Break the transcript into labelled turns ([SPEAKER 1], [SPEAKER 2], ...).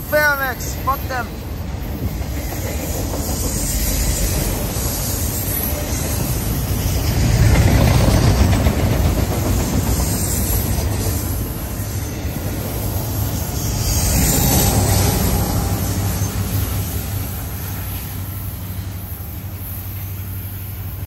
[SPEAKER 1] Ferromex. Fuck them.